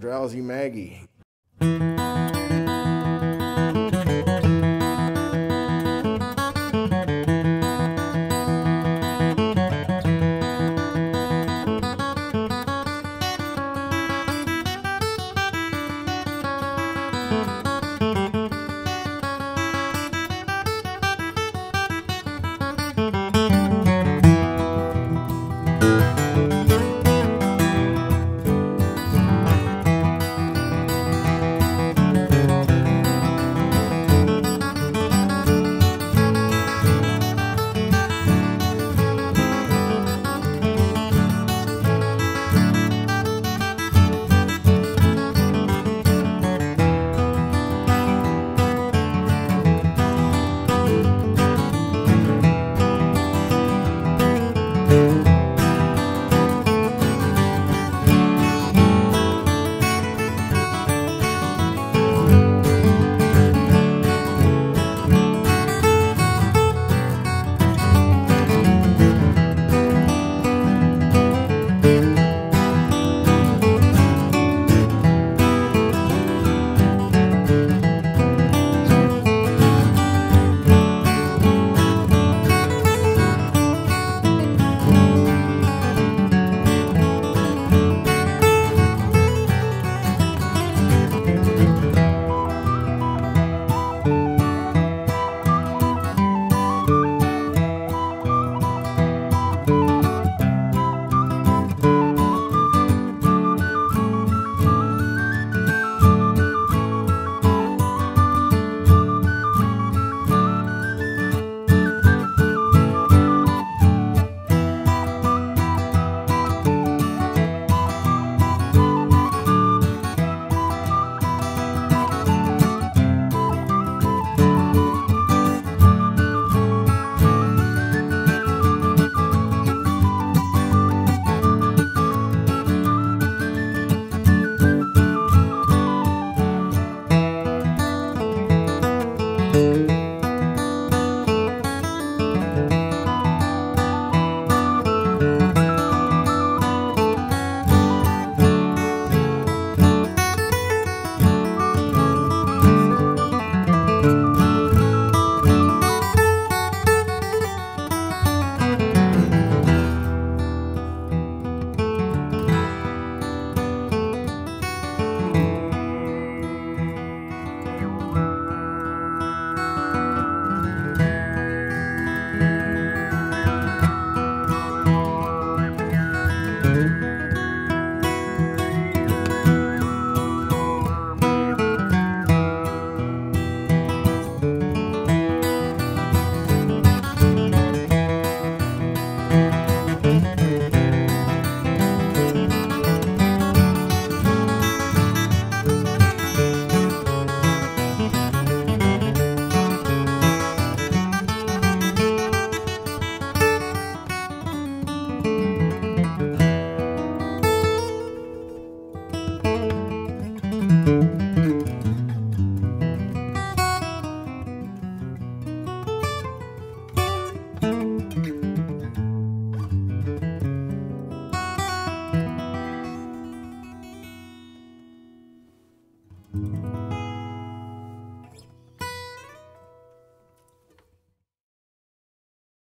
Drowsy Maggie.